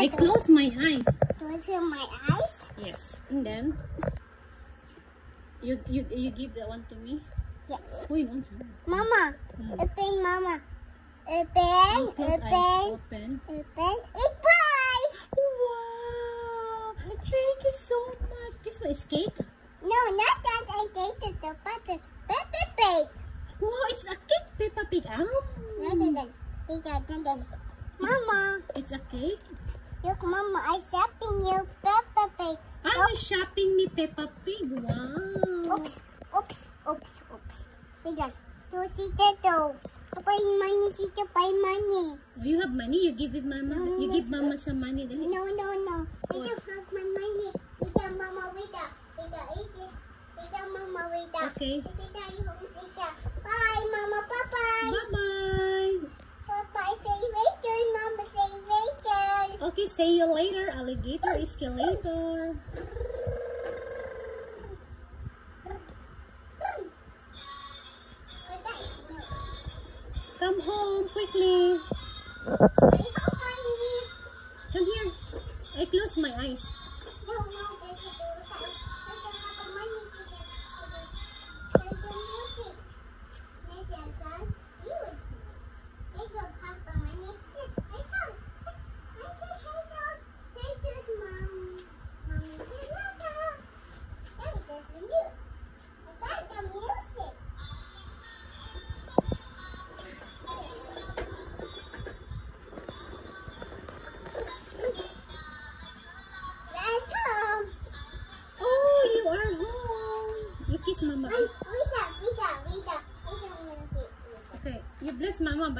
I close my eyes. Close my eyes? Yes. And then you you you give that one to me? Yes. Uy, one Mama. Hmm. Open, Mama. Open. Open. Eyes, open. Open. It was. Wow. Thank you so much. This one is cake? No, not that. I take the butter. Peppa Pig. Wow, it's a cake, Peppa Pig. Oh. No, no, no. Mama. It's a cake look, Mama, I'm shopping you Peppa Pig. Ah, you're shopping me Peppa Pig. Wow. Oops, oops, oops, oops. Wait, no. You see that though. Pay money, see to pay money. You have money, you give it mama. No, You give yes. mama some money. Dali. No, no, no. I What? don't have my money. No, Mama, no. no, no. wait, no, Mama, no. Okay. Wait, no, you home, wait, no. Bye, Mama, alligator escalator. Come home quickly.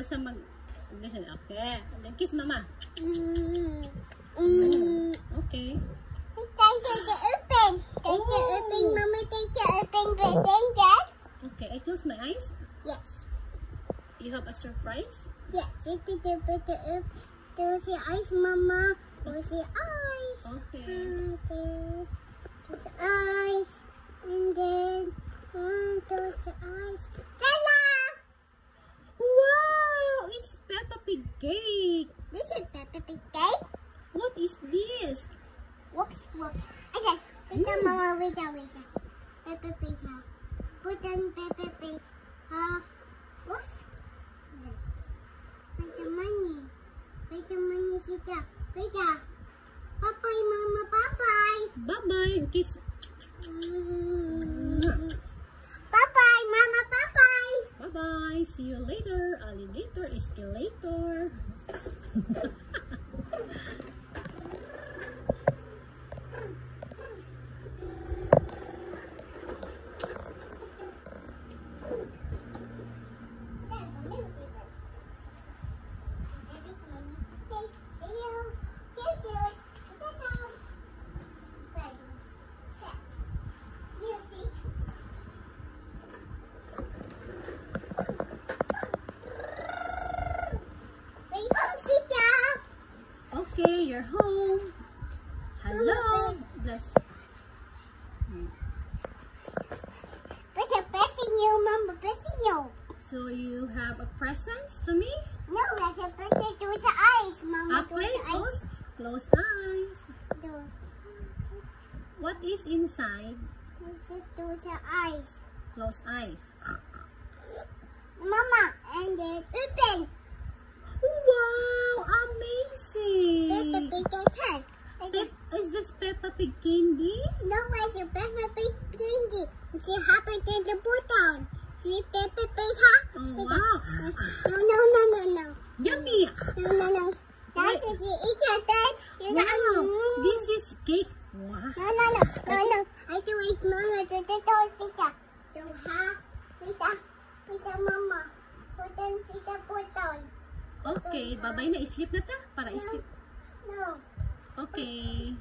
Basta mag... It. Okay. And then kiss mama. Mm. Mm. Okay. Take it open. Take it open, Mama. Take it open. That. Okay. I close my eyes. Yes. You have a surprise. Yes. It open. To. Close your eyes, Mama. Close your eyes. Cake. This is Peppa Pig cake. What is this? Whoops, whoops. Okay, wait a mama, wait a wait a. Peppa Pig ha. Put on Peppa Pig. Ha. Whoops. Wait a money. Wait a money, Sita. Wait a. Bye-bye, mama, bye-bye. Bye-bye. Kiss. Mm. Bye-bye, mama, bye-bye. Bye-bye. See you later, escalator. You're home. Hello. Bless. So you have a present to me? No, that's a to the eyes, Mama. To close, eyes. close eyes. What is inside? This is the eyes. Close eyes. Mama, and then open. Is Peppa Pig candy? no, the Peppa Pig candy? She happened to the button. See Peppa Pig, huh? Oh, wow. No, no, no, no, no. Yummy! No, no, no. That is the eat that. You know, Wow, mm. this is cake. Wow. No, no, no, no, no. I do it, Mama. To the door, Sita. To ha, Sita. Sita, Mama. Put on Sita, put on. Okay, babay na. Sleep na ta. Para sleep. No. Okay.